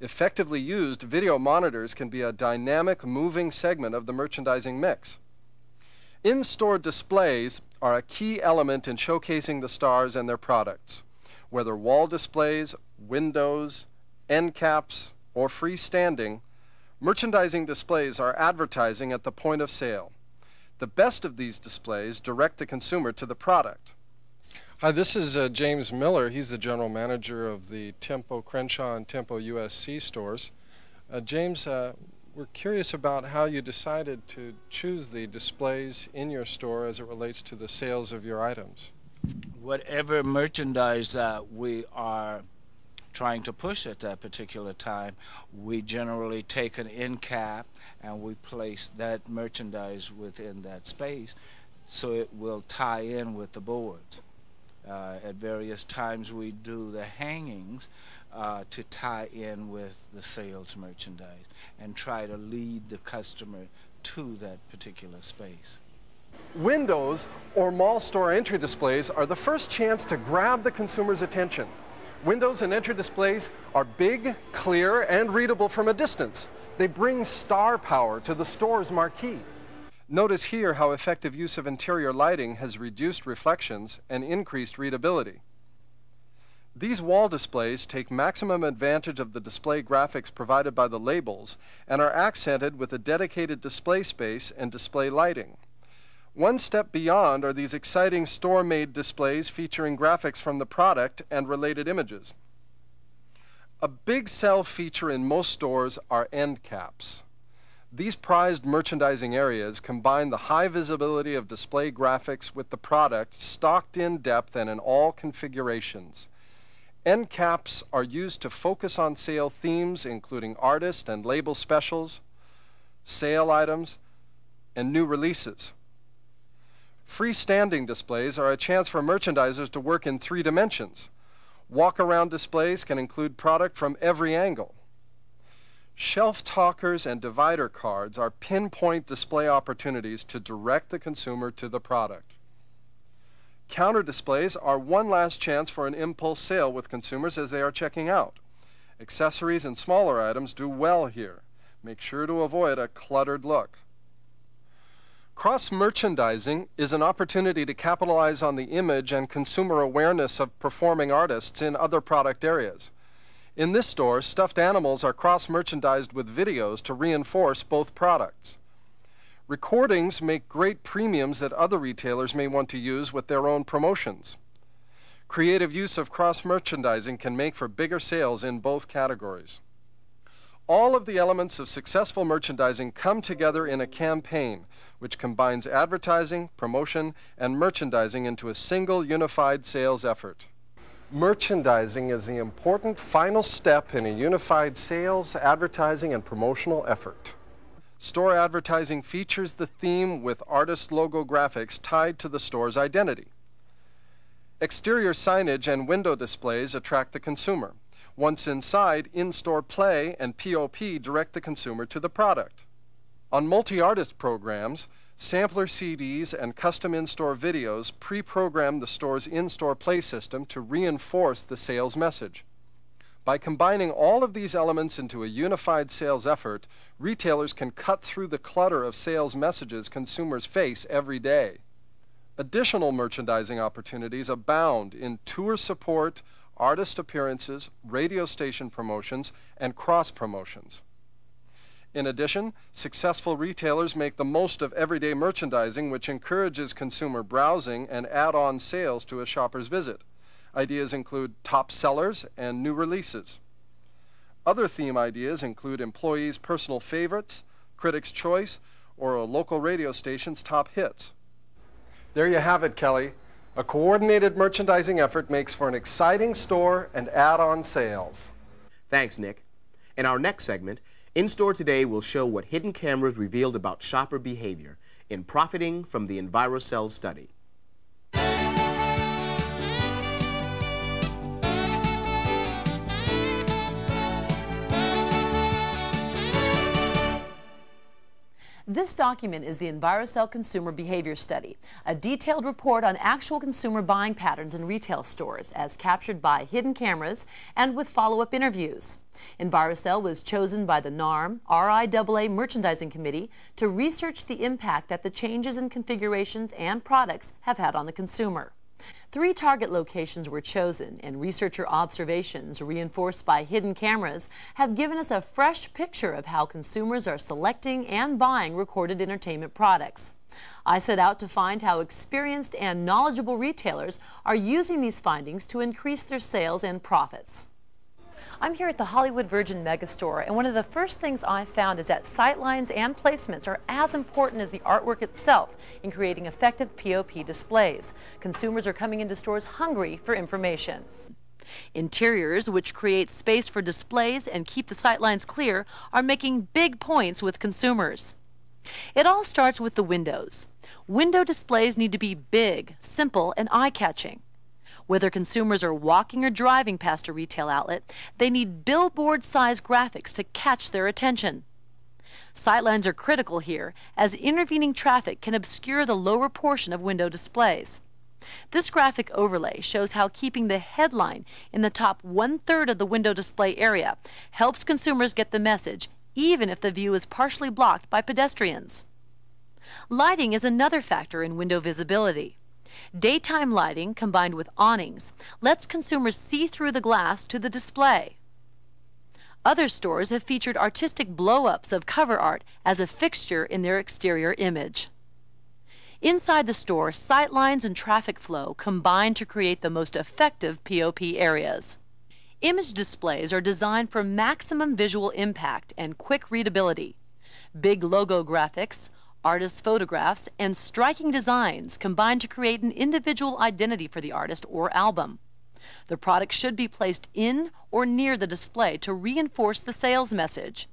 S13: Effectively used, video monitors can be a dynamic, moving segment of the merchandising mix. In-store displays are a key element in showcasing the stars and their products. Whether wall displays, windows, end caps, or freestanding, merchandising displays are advertising at the point of sale. The best of these displays direct the consumer to the product. Hi, this is uh, James Miller. He's the general manager of the Tempo Crenshaw and Tempo USC stores. Uh, James, uh, we're curious about how you decided to choose the displays in your store as it relates to the sales of your items.
S15: Whatever merchandise that we are trying to push at that particular time, we generally take an end cap and we place that merchandise within that space so it will tie in with the boards. Uh, at various times we do the hangings uh, to tie in with the sales merchandise and try to lead the customer to that particular space.
S13: Windows or mall store entry displays are the first chance to grab the consumer's attention. Windows and entry displays are big, clear, and readable from a distance. They bring star power to the store's marquee. Notice here how effective use of interior lighting has reduced reflections and increased readability. These wall displays take maximum advantage of the display graphics provided by the labels and are accented with a dedicated display space and display lighting. One step beyond are these exciting store-made displays featuring graphics from the product and related images. A big sell feature in most stores are end caps. These prized merchandising areas combine the high visibility of display graphics with the product stocked in depth and in all configurations. End caps are used to focus on sale themes including artist and label specials, sale items, and new releases. Freestanding displays are a chance for merchandisers to work in three dimensions. Walk-around displays can include product from every angle. Shelf talkers and divider cards are pinpoint display opportunities to direct the consumer to the product. Counter displays are one last chance for an impulse sale with consumers as they are checking out. Accessories and smaller items do well here. Make sure to avoid a cluttered look. Cross merchandising is an opportunity to capitalize on the image and consumer awareness of performing artists in other product areas. In this store, stuffed animals are cross merchandised with videos to reinforce both products. Recordings make great premiums that other retailers may want to use with their own promotions. Creative use of cross merchandising can make for bigger sales in both categories. All of the elements of successful merchandising come together in a campaign which combines advertising, promotion, and merchandising into a single unified sales effort. Merchandising is the important final step in a unified sales, advertising, and promotional effort. Store advertising features the theme with artist logo graphics tied to the store's identity. Exterior signage and window displays attract the consumer. Once inside, in-store play and POP direct the consumer to the product. On multi-artist programs, sampler CDs and custom in-store videos pre-program the store's in-store play system to reinforce the sales message. By combining all of these elements into a unified sales effort, retailers can cut through the clutter of sales messages consumers face every day. Additional merchandising opportunities abound in tour support, artist appearances, radio station promotions, and cross promotions. In addition, successful retailers make the most of everyday merchandising, which encourages consumer browsing and add on sales to a shopper's visit. Ideas include top sellers and new releases. Other theme ideas include employees' personal favorites, critics' choice, or a local radio station's top hits. There you have it, Kelly. A coordinated merchandising effort makes for an exciting store and add-on sales.
S11: Thanks, Nick. In our next segment, In Store Today will show what hidden cameras revealed about shopper behavior in profiting from the Envirosell study.
S12: This document is the Envirosell Consumer Behavior Study, a detailed report on actual consumer buying patterns in retail stores as captured by hidden cameras and with follow-up interviews. Envirosell was chosen by the NARM RIAA Merchandising Committee to research the impact that the changes in configurations and products have had on the consumer. Three target locations were chosen, and researcher observations, reinforced by hidden cameras, have given us a fresh picture of how consumers are selecting and buying recorded entertainment products. I set out to find how experienced and knowledgeable retailers are using these findings to increase their sales and profits. I'm here at the Hollywood Virgin Megastore, and one of the first things I found is that sightlines and placements are as important as the artwork itself in creating effective POP displays. Consumers are coming into stores hungry for information. Interiors, which create space for displays and keep the sightlines clear, are making big points with consumers. It all starts with the windows. Window displays need to be big, simple, and eye-catching. Whether consumers are walking or driving past a retail outlet, they need billboard sized graphics to catch their attention. Sightlines are critical here, as intervening traffic can obscure the lower portion of window displays. This graphic overlay shows how keeping the headline in the top one third of the window display area helps consumers get the message, even if the view is partially blocked by pedestrians. Lighting is another factor in window visibility. Daytime lighting combined with awnings lets consumers see through the glass to the display. Other stores have featured artistic blow-ups of cover art as a fixture in their exterior image. Inside the store, sightlines and traffic flow combine to create the most effective POP areas. Image displays are designed for maximum visual impact and quick readability. Big logo graphics, Artist photographs and striking designs combine to create an individual identity for the artist or album. The product should be placed in or near the display to reinforce the sales message.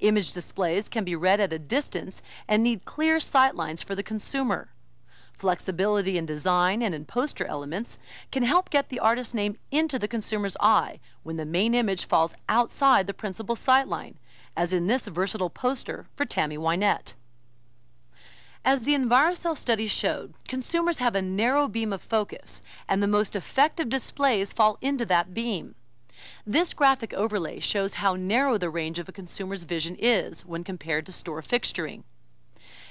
S12: Image displays can be read at a distance and need clear sightlines for the consumer. Flexibility in design and in poster elements can help get the artist's name into the consumer's eye when the main image falls outside the principal sightline, as in this versatile poster for Tammy Wynette. As the Envirosell study showed, consumers have a narrow beam of focus, and the most effective displays fall into that beam. This graphic overlay shows how narrow the range of a consumer's vision is when compared to store fixturing.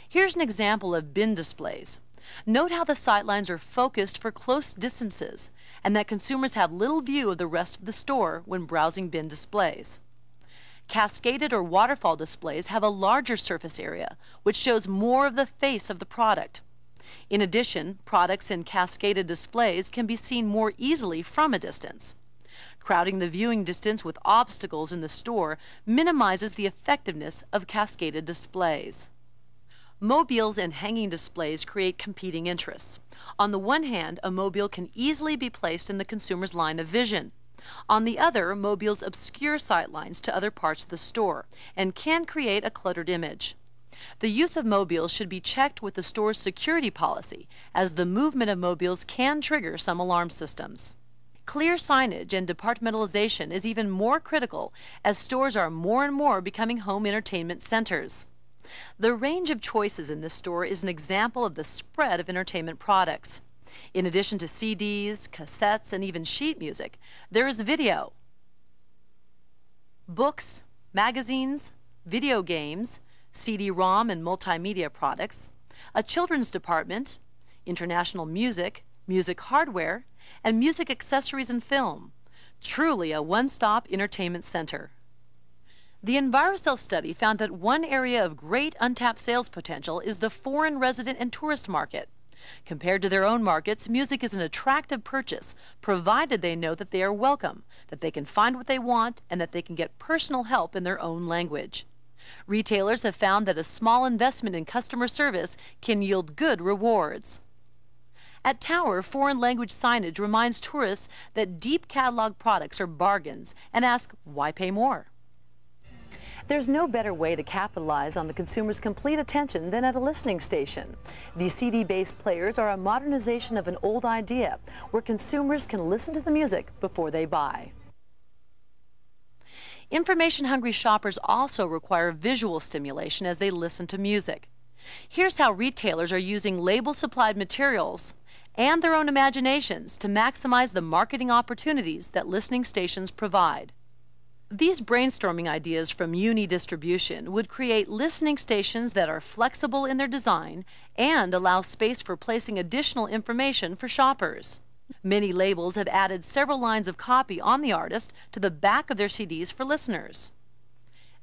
S12: Here's an example of bin displays. Note how the sightlines are focused for close distances, and that consumers have little view of the rest of the store when browsing bin displays. Cascaded or waterfall displays have a larger surface area, which shows more of the face of the product. In addition, products in cascaded displays can be seen more easily from a distance. Crowding the viewing distance with obstacles in the store minimizes the effectiveness of cascaded displays. Mobiles and hanging displays create competing interests. On the one hand, a mobile can easily be placed in the consumer's line of vision. On the other, mobiles obscure sightlines to other parts of the store and can create a cluttered image. The use of mobiles should be checked with the store's security policy, as the movement of mobiles can trigger some alarm systems. Clear signage and departmentalization is even more critical as stores are more and more becoming home entertainment centers. The range of choices in this store is an example of the spread of entertainment products. In addition to CDs, cassettes, and even sheet music, there is video, books, magazines, video games, CD-ROM and multimedia products, a children's department, international music, music hardware, and music accessories and film. Truly a one-stop entertainment center. The Envirosell study found that one area of great untapped sales potential is the foreign resident and tourist market. Compared to their own markets, music is an attractive purchase, provided they know that they are welcome, that they can find what they want, and that they can get personal help in their own language. Retailers have found that a small investment in customer service can yield good rewards. At Tower, foreign language signage reminds tourists that deep catalog products are bargains and ask, why pay more? There's no better way to capitalize on the consumer's complete attention than at a listening station. These CD-based players are a modernization of an old idea where consumers can listen to the music before they buy. Information-hungry shoppers also require visual stimulation as they listen to music. Here's how retailers are using label-supplied materials and their own imaginations to maximize the marketing opportunities that listening stations provide. These brainstorming ideas from Uni Distribution would create listening stations that are flexible in their design and allow space for placing additional information for shoppers. Many labels have added several lines of copy on the artist to the back of their CDs for listeners.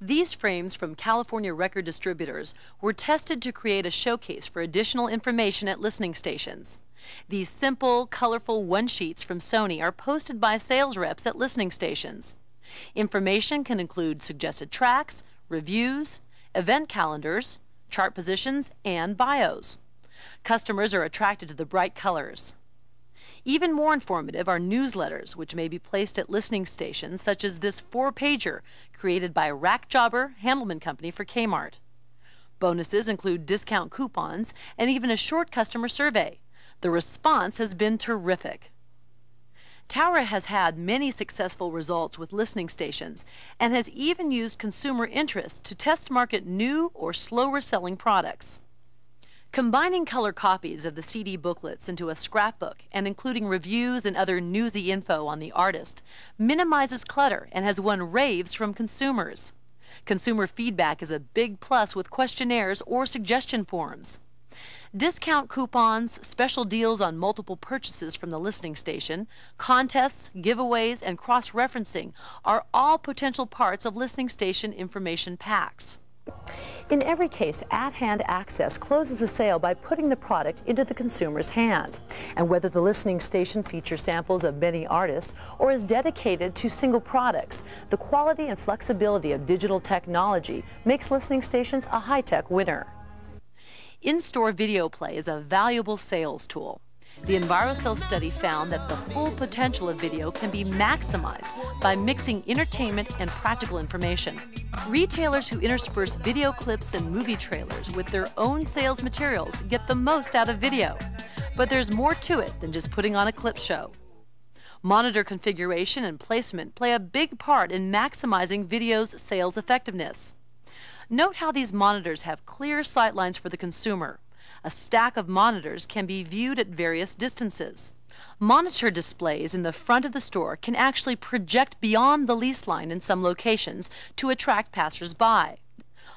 S12: These frames from California record distributors were tested to create a showcase for additional information at listening stations. These simple, colorful one sheets from Sony are posted by sales reps at listening stations. Information can include suggested tracks, reviews, event calendars, chart positions, and bios. Customers are attracted to the bright colors. Even more informative are newsletters, which may be placed at listening stations, such as this four-pager created by Rack Jobber Handleman Company for Kmart. Bonuses include discount coupons and even a short customer survey. The response has been terrific. Tower has had many successful results with listening stations and has even used consumer interest to test market new or slower selling products. Combining color copies of the CD booklets into a scrapbook and including reviews and other newsy info on the artist minimizes clutter and has won raves from consumers. Consumer feedback is a big plus with questionnaires or suggestion forms. Discount coupons, special deals on multiple purchases from the listening station, contests, giveaways, and cross-referencing are all potential parts of listening station information packs. In every case, at-hand access closes the sale by putting the product into the consumer's hand. And whether the listening station features samples of many artists or is dedicated to single products, the quality and flexibility of digital technology makes listening stations a high-tech winner. In-store video play is a valuable sales tool. The Envirosell study found that the full potential of video can be maximized by mixing entertainment and practical information. Retailers who intersperse video clips and movie trailers with their own sales materials get the most out of video. But there's more to it than just putting on a clip show. Monitor configuration and placement play a big part in maximizing video's sales effectiveness. Note how these monitors have clear sightlines for the consumer. A stack of monitors can be viewed at various distances. Monitor displays in the front of the store can actually project beyond the lease line in some locations to attract passers-by.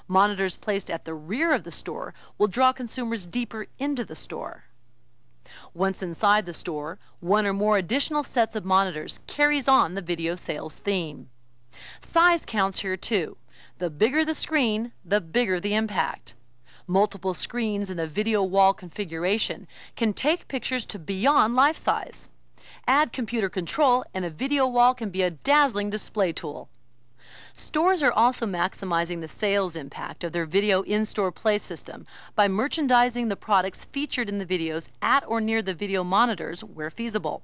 S12: Monitors placed at the rear of the store will draw consumers deeper into the store. Once inside the store, one or more additional sets of monitors carries on the video sales theme. Size counts here too. The bigger the screen, the bigger the impact. Multiple screens in a video wall configuration can take pictures to beyond life size. Add computer control and a video wall can be a dazzling display tool. Stores are also maximizing the sales impact of their video in-store play system by merchandising the products featured in the videos at or near the video monitors where feasible.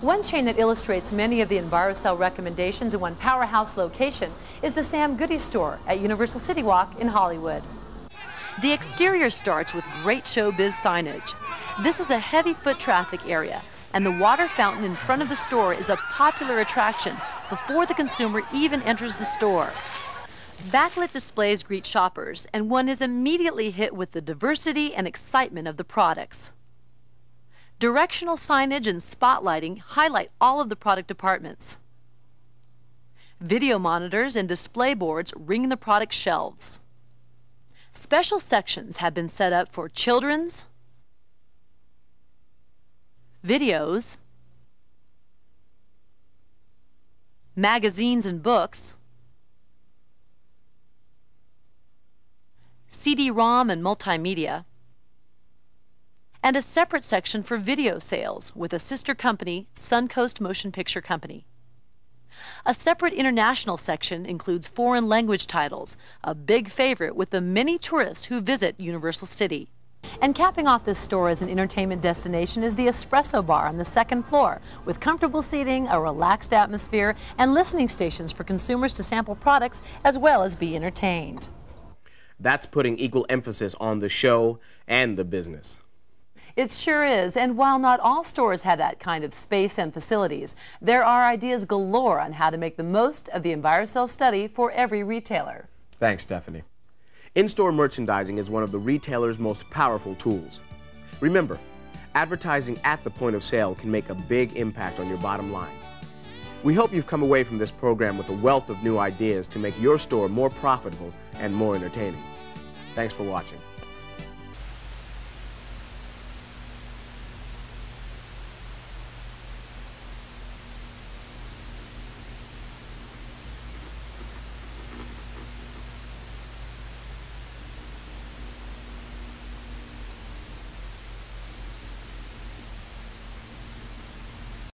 S12: One chain that illustrates many of the Envirosell recommendations in one powerhouse location is the Sam Goody store at Universal City Walk in Hollywood. The exterior starts with great showbiz signage. This is a heavy foot traffic area, and the water fountain in front of the store is a popular attraction before the consumer even enters the store. Backlit displays greet shoppers, and one is immediately hit with the diversity and excitement of the products. Directional signage and spotlighting highlight all of the product departments. Video monitors and display boards ring the product shelves. Special sections have been set up for children's, videos, magazines and books, CD-ROM and multimedia, and a separate section for video sales with a sister company, Suncoast Motion Picture Company. A separate international section includes foreign language titles, a big favorite with the many tourists who visit Universal City. And capping off this store as an entertainment destination is the Espresso Bar on the second floor, with comfortable seating, a relaxed atmosphere, and listening stations for consumers to sample products as well as be entertained.
S11: That's putting equal emphasis on the show and the business.
S12: It sure is, and while not all stores have that kind of space and facilities, there are ideas galore on how to make the most of the Envirosell study for every retailer.
S11: Thanks, Stephanie. In-store merchandising is one of the retailer's most powerful tools. Remember, advertising at the point of sale can make a big impact on your bottom line. We hope you've come away from this program with a wealth of new ideas to make your store more profitable and more entertaining. Thanks for watching.